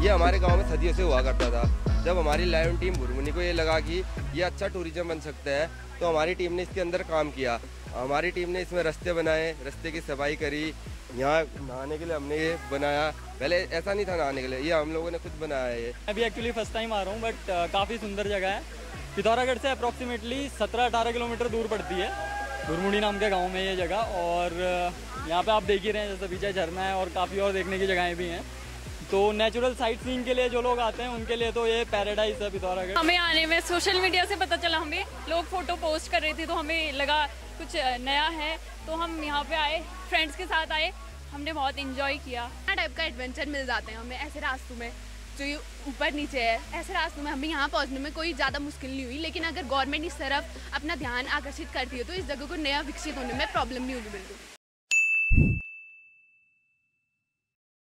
ये हमारे गाँव में सदियों से हुआ करता था। जब हमारी लायन टीम भुरमुनी को ये लगा कि ये अच्छा टूरिज़्म बन सकता है तो हमारी टीम ने इसके अंदर काम किया। हमारी टीम ने इसमें रास्ते बनाए, रास्ते की सफ़ाई करी। यहाँ नहाने के लिए हमने ये बनाया। पहले ऐसा नहीं था नहाने के लिए, ये हम लोगों ने खुद बनाया है अभी एक्चुअली फ़र्स्ट टाइम आ रहा हूँ बट काफ़ी सुंदर जगह है। पिथौरागढ़ से अप्रॉक्सीमेटली 17-18 किलोमीटर दूर पड़ती है गुरमुड़ी नाम के गाँव में ये जगह। और यहाँ पे आप देख ही रहे हैं, जैसे पीछे झरना है और काफ़ी और देखने की जगहें भी हैं। तो नेचुरल साइट सीन के लिए जो लोग आते हैं उनके लिए तो ये पैराडाइज है पिथौरागढ़। हमें आने में सोशल मीडिया से पता चला हमें लोग फ़ोटो पोस्ट कर रहे थे तो हमें लगा कुछ नया है। तो हम यहाँ पे आए फ्रेंड्स के साथ आए हमने बहुत इंजॉय किया। हर टाइप का एडवेंचर मिल जाते हैं हमें ऐसे रास्तों में जो ये ऊपर नीचे है ऐसे रास्तों में हमें यहाँ पहुँचने में कोई ज़्यादा मुश्किल नहीं हुई लेकिन अगर गवर्नमेंट इस तरफ़ अपना ध्यान आकर्षित करती है तो इस जगह को नया विकसित होने में प्रॉब्लम नहीं होगी बिल्कुल।